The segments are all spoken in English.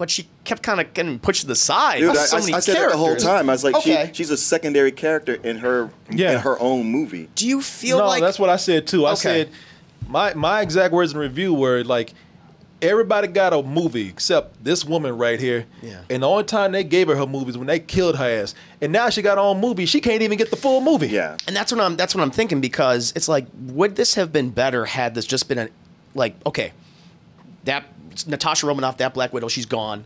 but she kept kind of getting pushed to the side. Dude, I, so I- many I said that the whole time. I was like, okay. she, she's a secondary character in her Yeah. in her own movie. Do you feel no, like that's what I said too. I Okay. said my my exact words in review were like everybody got a movie except this woman right here. Yeah. And the only time they gave her her movies when they killed her ass. And now she got her own movie. She can't even get the full movie. Yeah. And that's what I'm that's what I'm thinking because it's like, would this have been better had this just been a like, okay, that Natasha Romanoff, that Black Widow, she's gone.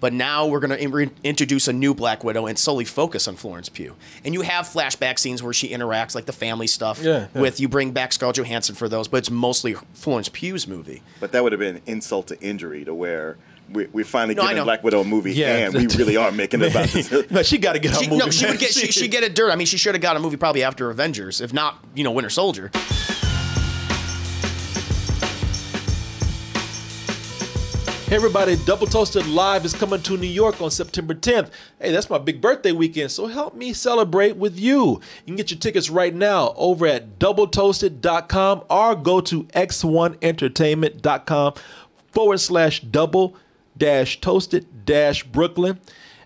But now we're going to introduce a new Black Widow and solely focus on Florence Pugh. And you have flashback scenes where she interacts, like the family stuff. Yeah, yeah. With you bring back Scarlett Johansson for those, but it's mostly Florence Pugh's movie. But that would have been insult to injury to where we, we're finally No, I giving. Black Widow a movie Yeah. and we really are making it about this. but she got to get her She, movie. no, she would get she, she'd get it dirt. I mean, she should have got a movie probably after Avengers, if not, you know, Winter Soldier. Everybody, Double Toasted Live is coming to New York on September 10th. Hey, that's my big birthday weekend, so help me celebrate with you. You can get your tickets right now over at doubletoasted.com or go to x1entertainment.com forward slash double dash toasted dash Brooklyn.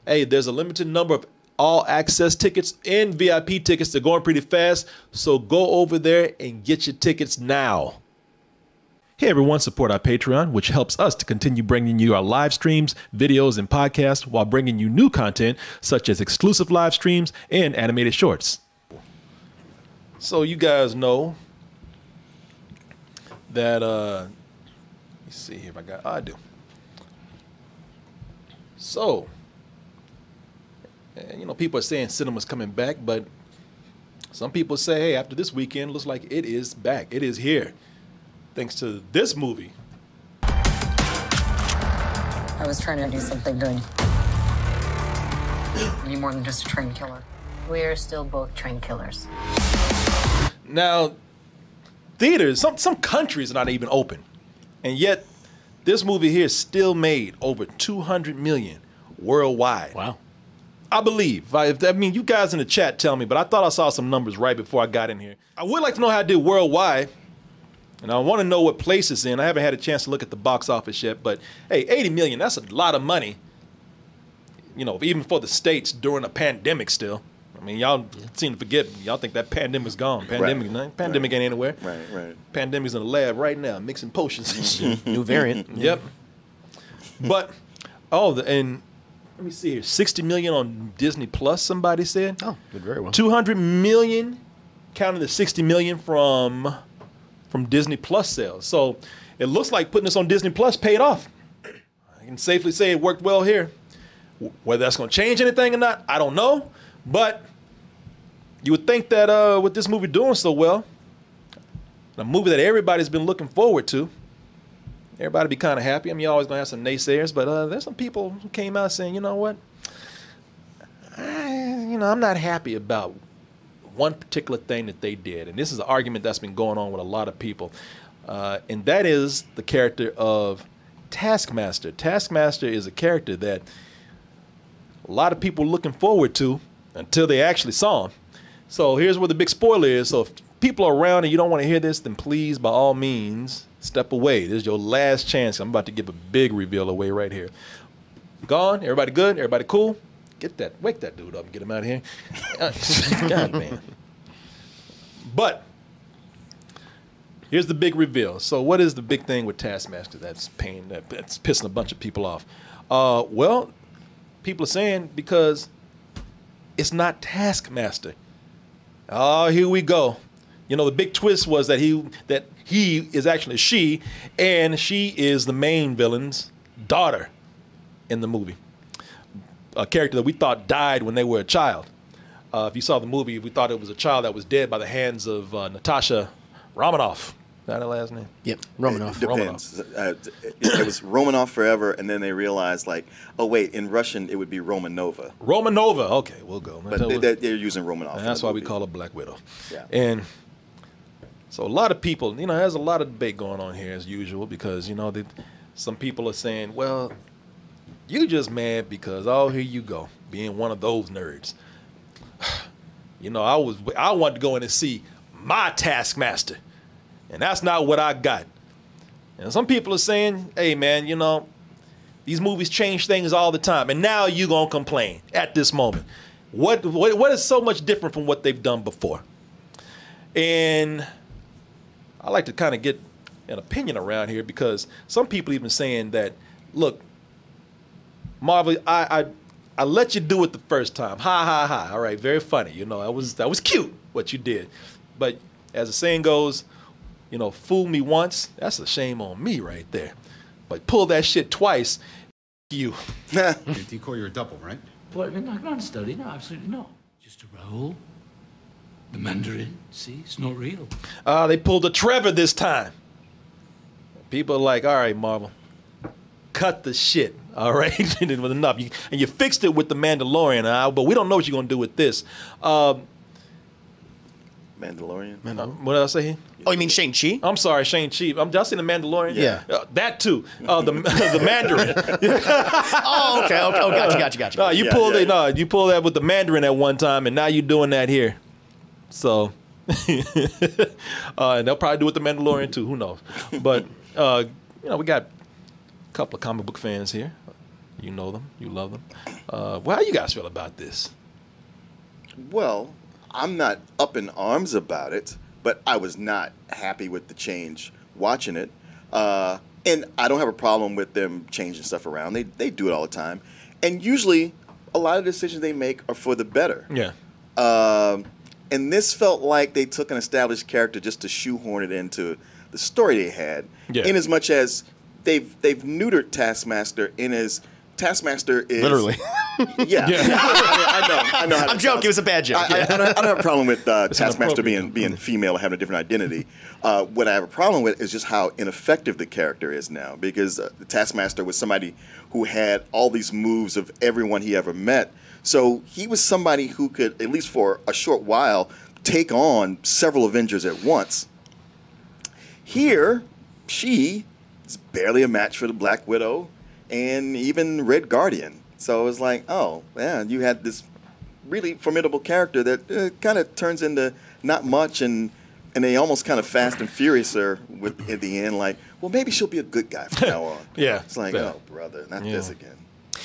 Hey, there's a limited number of all access tickets and VIP tickets. They're going pretty fast, so go over there and get your tickets now. Hey everyone, support our Patreon, which helps us to continue bringing you our live streams, videos, and podcasts while bringing you new content such as exclusive live streams and animated shorts. So you guys know that uh let me see here if I got I do. So you know, people are saying cinema's coming back, but some people say, hey, after this weekend, looks like it is back. It is here thanks to this movie. I was trying to do something good. Any more than just a trained killer. We're still both train killers. Now, theaters, some some countries are not even open, and yet this movie here still made over 200 million worldwide. Wow. I believe. I, if, I mean, you guys in the chat tell me, but I thought I saw some numbers right before I got in here. I would like to know how it did worldwide, and I want to know what place it's in. I haven't had a chance to look at the box office yet, but hey, 80 million, that's a lot of money. You know, even for the States during a pandemic still. I mean, y'all seem to forget. Y'all think that pandemic's gone. Pandemic, no, pandemic ain't anywhere. Right, right. Pandemic's in the lab right now, mixing potions and shit. New variant. Yep. But oh, the, and let me see here, sixty million on Disney Plus. Somebody said. Oh, did very well. Two hundred million, counting the sixty million from from Disney Plus sales. So it looks like putting this on Disney Plus paid off. I can safely say it worked well here. Whether that's going to change anything or not, I don't know. But you would think that uh, with this movie doing so well, a movie that everybody's been looking forward to, everybody be kind of happy. I mean, you're always gonna have some naysayers, but uh, there's some people who came out saying, you know what, I, you know, I'm not happy about one particular thing that they did, and this is an argument that's been going on with a lot of people, uh, and that is the character of Taskmaster. Taskmaster is a character that a lot of people looking forward to until they actually saw him. So here's where the big spoiler is. So if people are around and you don't want to hear this, then please, by all means, step away. This is your last chance. I'm about to give a big reveal away right here. Gone? Everybody good? Everybody cool? Get that, wake that dude up and get him out of here. Uh, God, man. But here's the big reveal. So, what is the big thing with Taskmaster that's paying that that's pissing a bunch of people off? Uh, well, people are saying because it's not Taskmaster. Oh, here we go. You know, the big twist was that he that he is actually she, and she is the main villain's daughter in the movie. A character that we thought died when they were a child. Uh, if you saw the movie, we thought it was a child that was dead by the hands of uh, Natasha Romanoff. Is that her last name? Yep, Romanoff. Depends. Uh, it, it was Romanoff forever, and then they realized, like, oh wait, in Russian it would be Romanova, Romanova. Okay, we'll go. but they, they, they're using Romanov. And that's the why we call her Black Widow. Yeah. And so a lot of people, you know, there's a lot of debate going on here as usual because you know that some people are saying, well, you just mad because oh here you go being one of those nerds. You know, I was I wanted to go in and see my Taskmaster, and that's not what I got. And some people are saying, hey man, you know, These movies change things all the time, and now you gonna complain at this moment. What what what is so much different from what they've done before? And I like to kind of get an opinion around here because some people even saying that, look, Marvel, I, I I let you do it the first time. Ha ha ha. All right, very funny. You know, that was that was cute what you did. But as the saying goes, you know, fool me once, that's a shame on me right there. But pull that shit twice, you. Decoy, you're a double, right? What? Not, not study. No, absolutely not. Just a role. The Mandarin. See, it's not real. Uh, they pulled a Trevor this time. People are like, all right, Marvel, cut the shit. All right, it was enough. You, and you fixed it with the Mandalorian, uh, but we don't know what you're gonna do with this. Um, Mandalorian. uh, what did I say? Oh, you mean Shang Chi? I'm sorry, Shane Chi. I'm just in the Mandalorian. Yeah. Uh, that too. Uh, the the Mandarin. Oh, okay, okay. Oh, gotcha, gotcha, gotcha. No, you Yeah, pulled yeah, it. No, you pulled that with the Mandarin at one time, and now you're doing that here. So, uh, and they'll probably do it with the Mandalorian too. Who knows? But uh, you know, we got a couple of comic book fans here. You know them. You love them. Uh, well, how you guys feel about this? Well, I'm not up in arms about it, but I was not happy with the change watching it. Uh, and I don't have a problem with them changing stuff around. They they do it all the time, and usually a lot of decisions they make are for the better. Yeah. Um, and this felt like they took an established character just to shoehorn it into the story they had. Yeah. In as much as they've they've neutered Taskmaster in his Taskmaster is Literally. Yeah, I, mean, I know. I know. How I'm joking. sounds. It was a bad joke. I, I, yeah. I, don't, I don't have a problem with uh, Taskmaster being appropriate- being female, having a different identity. Uh, what I have a problem with is just how ineffective the character is now. Because uh, the Taskmaster was somebody who had all these moves of everyone he ever met. So he was somebody who could, at least for a short while, take on several Avengers at once. Here, she is barely a match for the Black Widow and even Red Guardian. So it was like, oh, yeah, you had this really formidable character that uh, kind of turns into not much, and and they almost kind of fast and furious her with at the end, like, well, maybe she'll be a good guy from now on. Yeah, it's like, yeah. oh, brother, not Yeah. this again.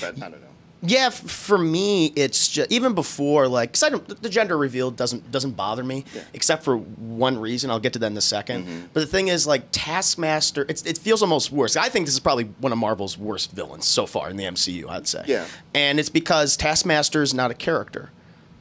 But I don't know. Yeah, f- for me, it's just even before like 'cause I don't, the gender reveal doesn't doesn't bother me Yeah. except for one reason. I'll get to that in a 2nd mm-hmm. But the thing is, like Taskmaster, it's, it feels almost worse. I think this is probably one of Marvel's worst villains so far in the MCU. I'd say. Yeah. and it's because Taskmaster is not a character.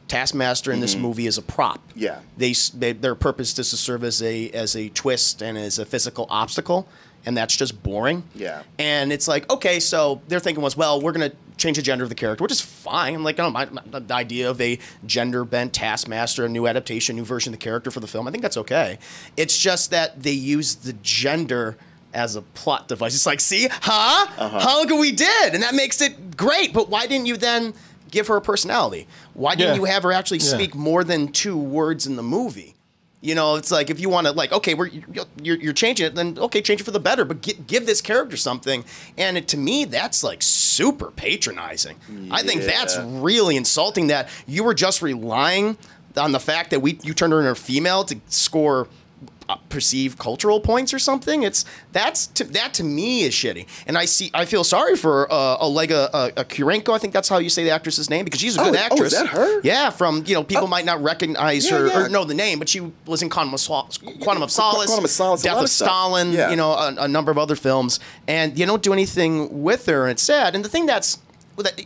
Taskmaster in this mm-hmm. movie is a prop. Yeah. They, they their purpose is to serve as a as a twist and as a physical obstacle, and that's just boring. Yeah. And it's like, okay, so they're thinking was, well, we're going to change the gender of the character, which is fine. I'm like, I don't mind the idea of a gender bent taskmaster, a new adaptation, new version of the character for the film. I think that's okay. It's just that they use the gender as a plot device. It's like, see, huh? Huh, look what we did. And that makes it great. But why didn't you then give her a personality? Why didn't Yeah. you have her actually Yeah. speak more than two words in the movie? You know, it's like if you want to, like, okay, we're you're, you're changing it, then okay, change it for the better, but gi- give this character something. And it, to me, that's like super patronizing. I think that's really insulting. That you were just relying on the fact that we you turned her into a female to score perceived cultural points or something. It's that's to, that to me is shitty. And I see, I feel sorry for uh, Olega uh, uh, Kurenko. I think that's how you say the actress's name because she's a Oh, good oh, is actress. that her? Yeah, from you know people might not recognize yeah, her yeah. or know the name, but she was in Quantum of, Sol- Quantum of Solace, Quantum of Solace, Death of of. Stalin. Yeah. You know, a, a number of other films, and you don't do anything with her, and it's sad. And the thing that's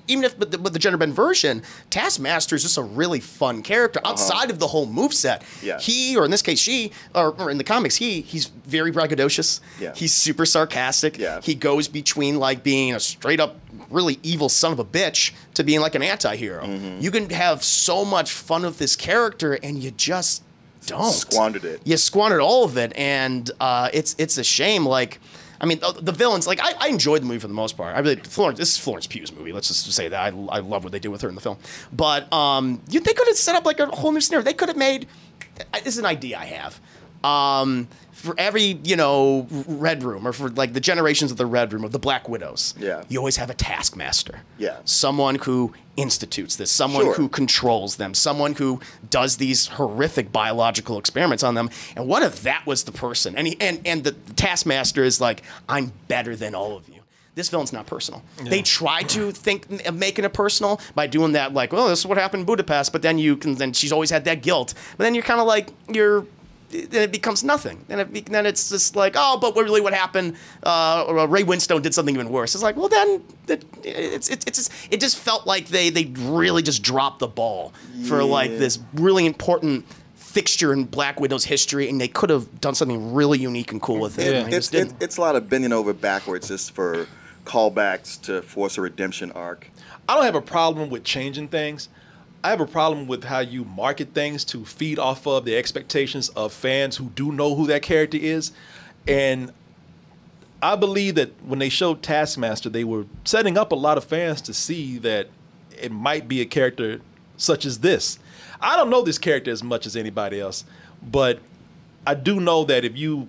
even if with the, with the gender bent version, Taskmaster is just a really fun character outside of the whole moveset. Uh-huh. Yeah. He, or in this case, she, or, or in the comics, he, he's very braggadocious. Yeah. He's super sarcastic. Yeah. He goes between like being a straight up really evil son of a bitch to being like an anti-hero. Mm-hmm. You can have so much fun with this character and you just don't. Squandered it. You squandered all of it and uh, it's it's a shame like I mean, the, the villains. Like, I, I enjoyed the movie for the most part. I really Florence. This is Florence Pugh's movie. Let's just say that I, I love what they did with her in the film. But um, you, they could have set up like a whole new scenario. They could have made. This is an idea I have. Um, for every you know red room, or for like the generations of the red room of the Black Widows, Yeah. you always have a taskmaster. Yeah. someone who institutes this, someone Sure. who controls them, someone who does these horrific biological experiments on them. And what if that was the person? And he, and and the, the taskmaster is like, I'm better than all of you. This villain's not personal. They try to think of making it personal by doing that, like, well, this is what happened in Budapest. But then you can, then she's always had that guilt. But then you're kind of like, you're, then it becomes nothing. Then it, be- then it's just like, oh, but really what happened? Uh, or Ray Winstone did something even worse. It's like, well, then it, it's it's it's just it just felt like they they really just dropped the ball for like this really important fixture in Black Widow's history, and they could have done something really unique and cool with it. Yeah. and It's, it, it's a lot of bending over backwards just for callbacks to force a redemption arc. I don't have a problem with changing things. I have a problem with how you market things to feed off of the expectations of fans who do know who that character is. And I believe that when they showed Taskmaster, they were setting up a lot of fans to see that it might be a character such as this. I don't know this character as much as anybody else, but I do know that if you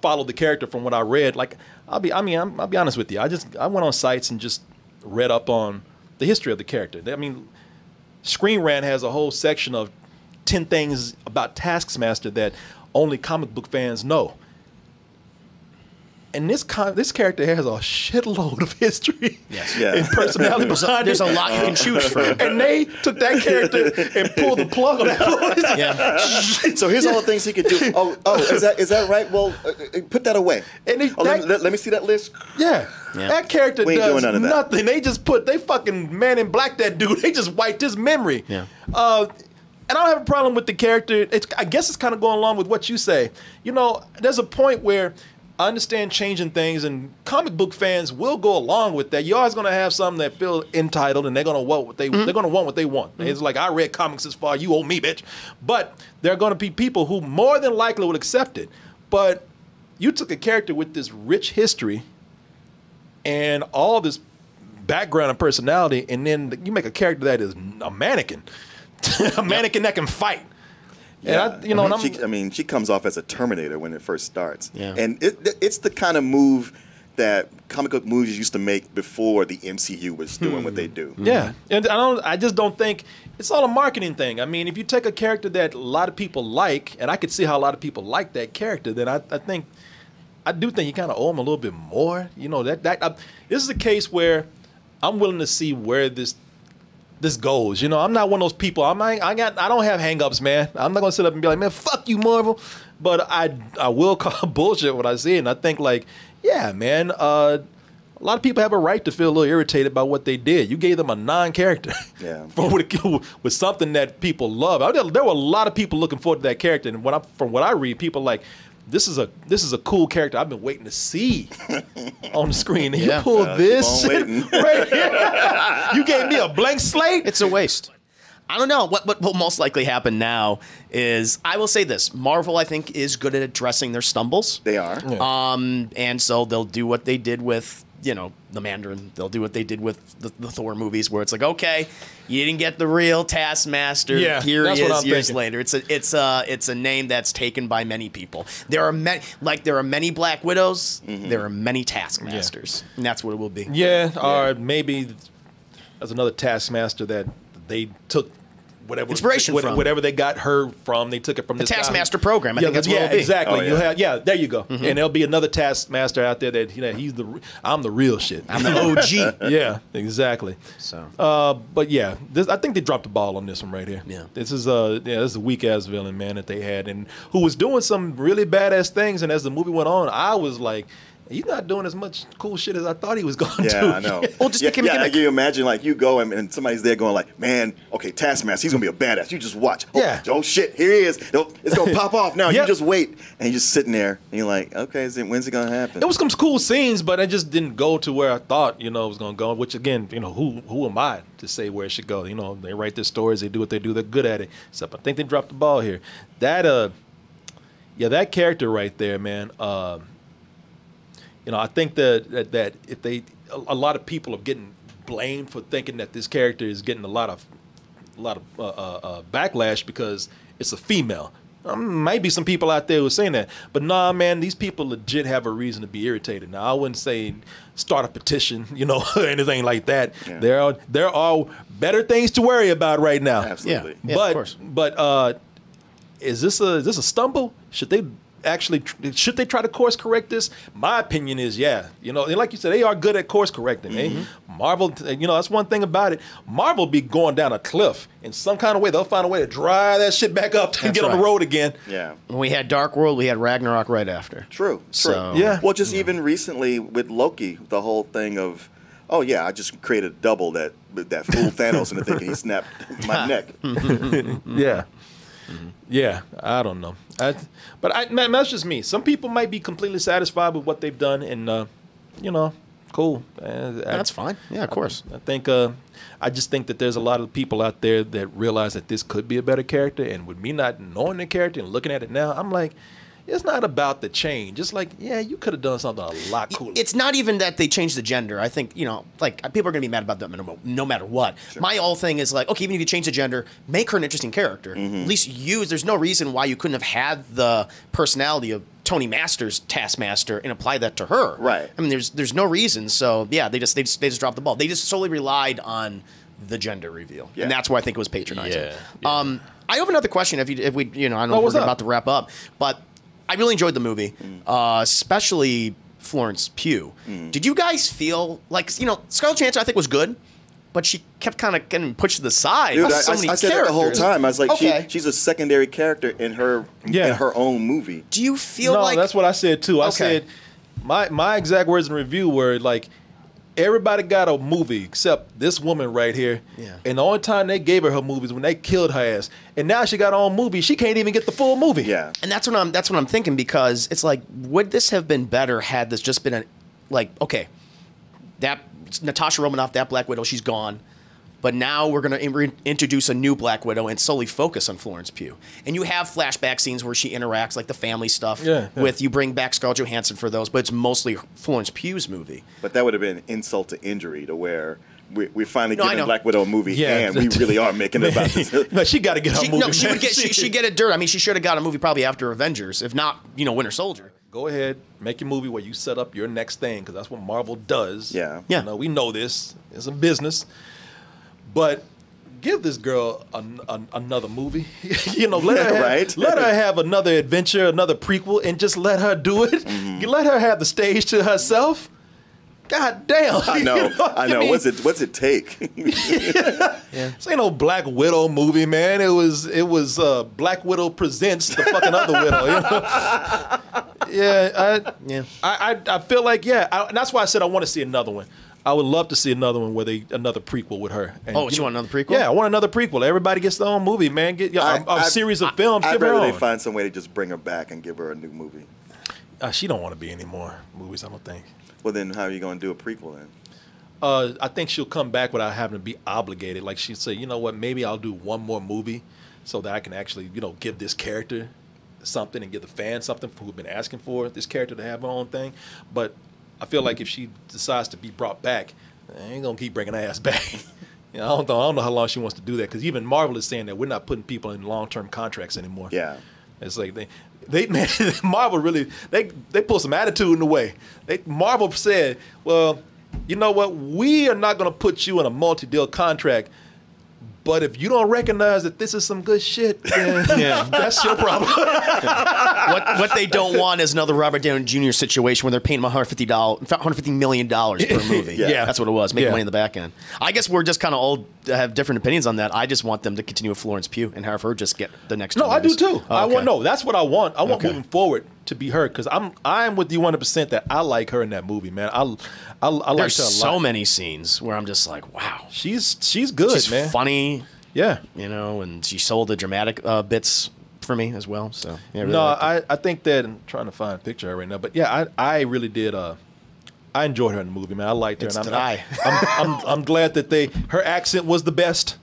follow the character from what I read, like I'll be, I mean, I'm, I'll be honest with you. I just I went on sites and just read up on the history of the character. I mean, Screen Rant has a whole section of ten things about Taskmaster that only comic book fans know. And this con- this character has a shitload of history Yes. Yeah. and personality There's a, there's it. a lot you can choose from. And they took that character and pulled the plug on that voice. Yeah. So here's all the things he could do. Oh, oh, is that is that right? Well, uh, uh, put that away. And he- oh, let, that- let, let me see that list. Yeah. Yeah. That character does none of that. nothing. They just put they fucking man in black that dude. They just wiped his memory. Yeah. Uh, and I don't have a problem with the character. It's, I guess it's kind of going along with what you say. You know, there's a point where I understand changing things, and comic book fans will go along with that. You're always going to have some that feel entitled, and they're going to want what they Mm-hmm. they're going to want what they want. It's like I read comics as far, you owe me, bitch. But there are going to be people who more than likely will accept it. But you took a character with this rich history and all this background and personality, and then you make a character that is a mannequin, a mannequin that can fight. And I, you know, I and mean, I'm, she, I mean, she comes off as a Terminator when it first starts. Yeah. And it, it's the kind of move that comic book movies used to make before the MCU was doing what they hmm. do. yeah, and I don't, I just don't think it's all a marketing thing. I mean, if you take a character that a lot of people like, and I could see how a lot of people like that character, then I, I think, I do think you kind of owe them a little bit more. You know that that I, this is a case where I'm willing to see where this this goes. You know, I'm not one of those people. I'm not, I got I don't have hangups, man. I'm not gonna sit up and be like, man, fuck you, Marvel. But I I will call bullshit what I see, it, and I think like, yeah, man. Uh, a lot of people have a right to feel a little irritated by what they did. You gave them a non-character, Yeah. for with, with something that people love. I, there, were a lot of people looking forward to that character, and when I, from what I read, people like. This is a this is a cool character I've been waiting to see on the screen. And Yeah. you pulled Uh, this right here. You gave me a blank slate. It's a waste. I don't know. What, what will most likely happen now is I will say this Marvel, I think, is good at addressing their stumbles. They are. Um, and so they'll do what they did with, you know, the Mandarin. They'll do what they did with the, the Thor movies, where it's like, okay, you didn't get the real Taskmaster. Yeah, here that's he what is I'm years thinking. later. It's a it's a it's a name that's taken by many people. There are many like there are many Black Widows. Mm-hmm. There are many Taskmasters, and that's what it will be. Yeah, or maybe there's another Taskmaster that they took whatever Inspiration whatever, from. whatever they got her from. They took it from The this guy Taskmaster program. I yeah, think that's what yeah, it'll be. exactly. Oh, You yeah. have, yeah, there you go. And there'll be another Taskmaster out there that you know he's the I'm the real shit. I'm the OG. yeah, exactly. So Uh, but yeah, this, I think they dropped the ball on this one right here. Yeah. this is a yeah, this is a weak ass villain man that they had, and who was doing some really badass things. And as the movie went on, I was like, he's not doing as much cool shit as I thought he was going to. Yeah, I know. Well, just yeah, became a yeah, gimmick. you imagine like you go and, and somebody's there going like, man, okay, Taskmaster, he's gonna be a badass. You just watch. Oh, Yeah. Oh shit, here he is. It's gonna pop off now. Yep. You just wait, and you're just sitting there, and you're like, okay, is it, when's it gonna happen? It was some cool scenes, but it just didn't go to where I thought you know it was going to go. Which again, you know, who who am I to say where it should go? You know, they write their stories, they do what they do, they're good at it. So I think they dropped the ball here. That uh, yeah, that character right there, man. Um, you know, I think that that, that if they a, a lot of people are getting blamed for thinking that this character is getting a lot of a lot of uh, uh, uh, backlash because it's a female. Um, maybe some people out there who are saying that, but nah, man, these people legit have a reason to be irritated. Now, I wouldn't say start a petition, you know, or anything like that. Yeah. There are there are better things to worry about right now. Absolutely. Yeah, but of course. but uh, is this a is this a stumble? Should they actually should they try to course correct this? My opinion is yeah. You know, and like you said, they are good at course correcting. eh? Marvel, you know, that's one thing about it. Marvel be going down a cliff in some kind of way. They'll find a way to dry that shit back up and That's get on the road again. Yeah. When we had Dark World, we had Ragnarok right after. True. True. So- Yeah. Well, just even recently with Loki, the whole thing of, oh yeah, I just created a double that that fooled Thanos into thinking he snapped my neck. Yeah. Yeah, I don't know. I, but I, man, that's just me. Some people might be completely satisfied with what they've done, and uh, you know, cool. Uh, I- That's fine. Yeah, of course. I think uh, I just think that there's a lot of people out there that realize that this could be a better character, and with me not knowing the character and looking at it now, I'm like, it's not about the change. It's like, yeah, you could have done something a lot cooler. It's not even that they changed the gender. I think you know, like people are gonna be mad about that no, no matter what. My whole thing is like, okay, even if you change the gender, make her an interesting character. At least use. There's no reason why you couldn't have had the personality of Tony Masters Taskmaster and apply that to her. Right. I mean, there's there's no reason. So yeah, they just they just, they just dropped the ball. They just solely relied on the gender reveal, Yeah. and that's why I think it was patronizing. Yeah, yeah. Um, I have another question. If you if we you know I don't know Oh, if we're up? about to wrap up, but I really enjoyed the movie, Mm. uh, especially Florence Pugh. Mm. Did you guys feel like you know Scarlett Johansson? I think was good, but she kept kind of getting pushed to the side. Dude, I, so I- many I said that the whole time. I was like, okay. she, she's a secondary character in her Yeah. in her own movie. Do you feel no, like that's what I said too. I Okay. said my my exact words in review were like everybody got a movie except this woman right here. Yeah. And the only time they gave her her movies when they killed her ass. And now she got her own movie. She can't even get the full movie. Yeah. And that's what I'm that's what I'm thinking because it's like, would this have been better had this just been a like, okay, that Natasha Romanoff, that Black Widow, she's gone. But now we're going to introduce a new Black Widow and solely focus on Florence Pugh. And you have flashback scenes where she interacts, like the family stuff. Yeah, yeah. With you bring back Scarlett Johansson for those, but it's mostly Florence Pugh's movie. But that would have been insult to injury to where we, we're finally No, I giving. Black Widow a movie Yeah. and we really are making it about this. no, she got to get her She, movie. no, she would get she, she get it dirt. I mean, she should have got a movie probably after Avengers, if not, you know, Winter Soldier. Go ahead, make your movie where you set up your next thing because that's what Marvel does. Yeah. Yeah. You know, we know this. It's a business. But give this girl an, an, another movie. you know, let her have, Right. let her have another adventure, another prequel, and just let her do it. Mm-hmm. You Let her have the stage to herself. God damn. I know, You I know. mean? What's it? What's it take? This ain't no Black Widow movie, man. It was it was uh, Black Widow presents the fucking other Widow. You know? Yeah, I, Yeah. I, I I feel like yeah, I, that's why I said I want to see another one. I would love to see another one where they another prequel with her. And, Oh, you want another prequel? Yeah, I want another prequel. Everybody gets their own movie, man. Get yeah, a a I- series of films. I'd rather they find some way to just bring her back and give her a new movie. Uh, she don't want to be any more movies. I don't think. Well, then how are you going to do a prequel then? Uh, I think she'll come back without having to be obligated. Like she'd say, you know what, maybe I'll do one more movie so that I can actually, you know, give this character something and give the fans something who've been asking for this character to have her own thing. But I feel like if she decides to be brought back, I ain't gonna keep bringing her ass back. you know, I don't know. I don't know how long she wants to do that because even Marvel is saying that we're not putting people in long term contracts anymore. Yeah. It's like they, they man, Marvel really they they pull some attitude in the way. They Marvel said, well, you know what? We are not going to put you in a multi-deal contract. But if you don't recognize that this is some good shit, then Yeah. that's your problem. what what they don't want is another Robert Downey Jr. situation where they're paying him 150 dollars, 150 million dollars per movie. Yeah. that's what it was, making Yeah. money in the back end. I guess we're just kind of all have different opinions on that. I just want them to continue with Florence Pugh and have her just get the next. no, I do too. Oh, I Okay. want no. That's what I want. I want Okay. moving forward to be her because I'm I'm with you 100 percent that I like her in that movie, man. I I, I like her a so many scenes where I'm just like, wow, She's she's good, she's man. funny, Yeah. you know, and she sold the dramatic uh, bits for me as well. So yeah, really no. I, I think that I'm trying to find a picture of her right now, but yeah, I, I really did. Uh, I enjoyed her in the movie, man. I liked her, It's and I'm, I. I'm, I'm, I'm glad that they her accent was the best.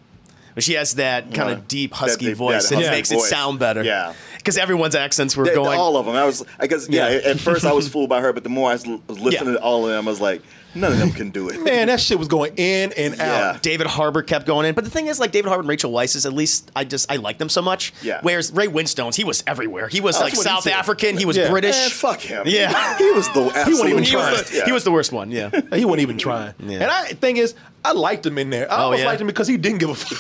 But she has that kind Yeah. of deep husky deep- voice, yeah, and it husky makes it sound better. Yeah. because everyone's accents were They- going. all of them. I was, I guess, yeah. Yeah. At first, I was fooled by her, but the more I was listening Yeah. to all of them, I was like, none of them can do it. Man, that shit was going in and Yeah. out. David Harbour kept going in. But the thing is, like David Harbour and Rachel Weisz is at least I just I like them so much. Yeah. Whereas Ray Winstone's, he was everywhere. He was oh, That's like what he South. African. He was Yeah. British. Man, fuck him. Yeah. he was the absolute even he, was worst. the, Yeah. he was the worst one. Yeah. He wasn't even trying. Yeah. And I thing is, I liked him in there. I Oh, always yeah? liked him because he didn't give a fuck.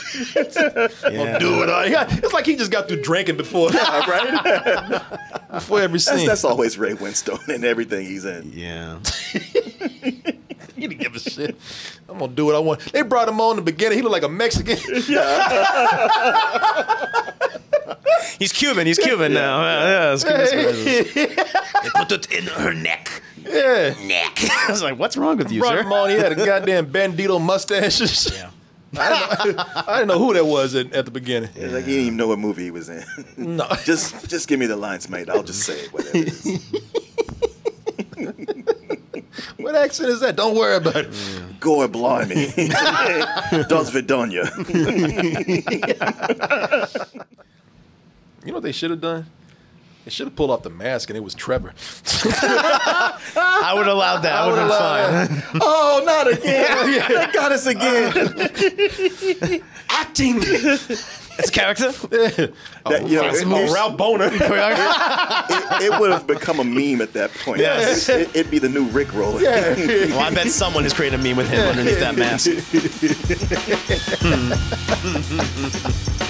Yeah. Do it. yeah, It's like he just got through drinking before. that, right? before every That's, scene. that's always Ray Winstone in everything he's in. Yeah. he didn't give a shit. I'm gonna do what I want. They brought him on in the beginning. He looked like a Mexican. Yeah. He's Cuban. He's Cuban now. Yeah, it's Cuban. they put it in her neck. Yeah. Neck. I was like, what's wrong with you, Brought sir? him on. He had a goddamn bandito mustache. Yeah. I, didn't know, I didn't know who that was at, at the beginning. It's like he didn't even know what movie he was in. No. just just give me the lines, mate. I'll just say it, whatever it is. What accent is that? Don't worry about it. Gore blimey. Dos Vidonia. You know what they should have done? They should have pulled off the mask and it was Trevor. I would have allowed that. I would have been fine. oh, not again. They got us again. Acting. It's a character. That, you know, it, Oh, Ralph Boner. it- it would have become a meme at that point. Yes. It, would be the new Rick roller. well, I bet someone has created a meme with him underneath that mask. Hmm. Hmm, hmm,